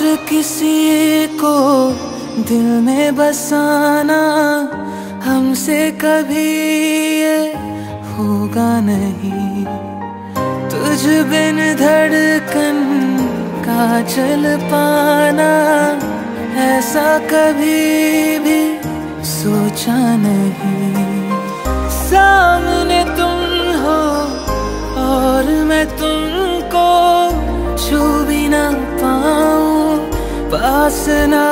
किसी को दिल में बसाना हमसे कभी ये होगा नहीं। तुझ बिन धड़कन का चल पाना ऐसा कभी भी सोचा नहीं। सामने तुम हो और मैं तुमको छू भी ना पाऊँ। पास ना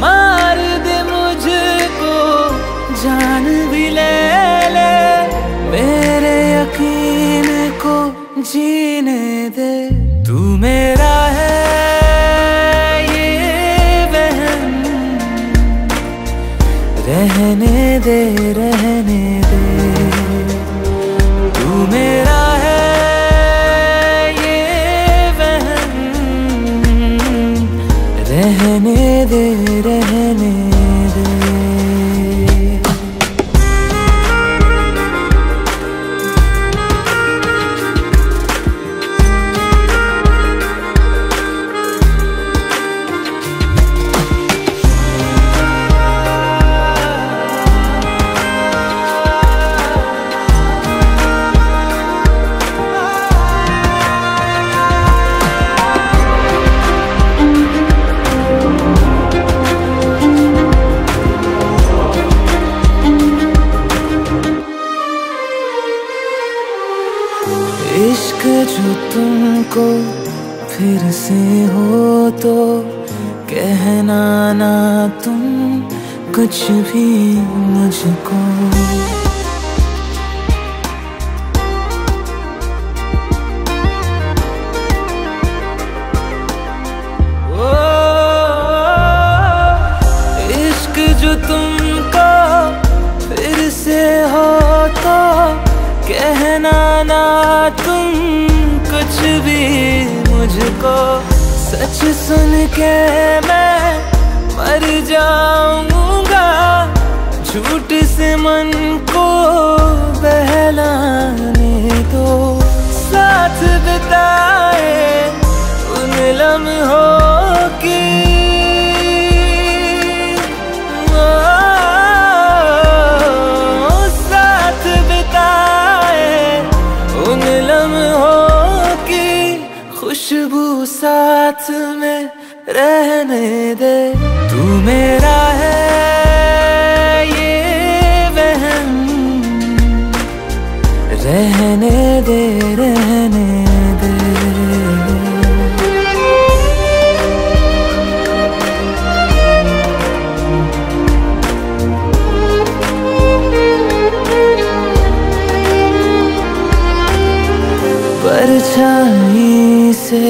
मार दे मुझको, जान भी ले ले। मेरे यकीन को जीने दे। तू मेरा है ये रहने दे रहने दे। तू मेरा है रहने दे रहने तुमको फिर से हो तो कहना ना तुम कुछ भी मुझको। जो तुमको फिर से हो तो कहना ना तुम कुछ भी मुझको सच सुन के मैं मर जाऊँगा। झूठ से मन को बहलाने दो। साथ बिताए उन लम्हों की साथ में रहने दे। तू मेरा है ये बहन रहने दे रहने दे। परछाई से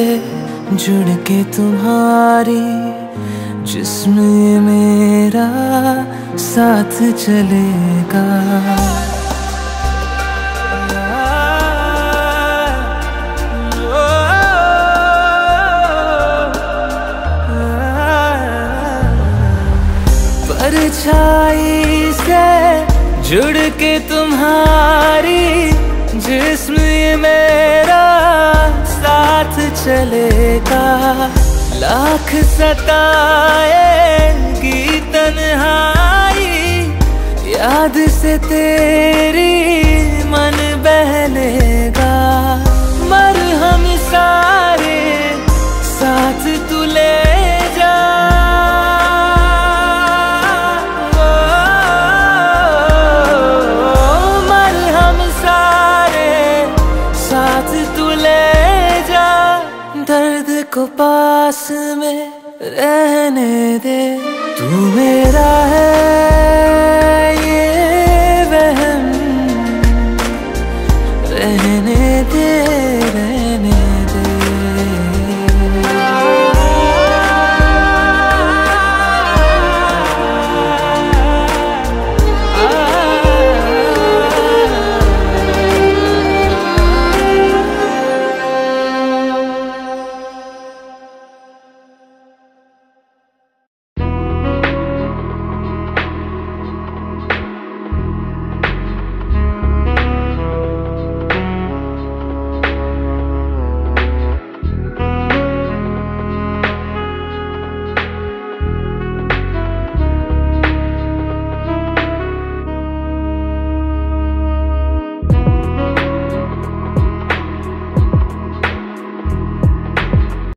जुड़ के तुम्हारी जिसमें मेरा साथ चलेगा। परछाई से जुड़ के तुम्हारी जिस्म मेरा साथ चलेगा लाख सताएगी तन्हाई याद से तेरी मन बहलेगा। मर हम सारे साथ तुले को पास में रहने दे। तू मेरा है ये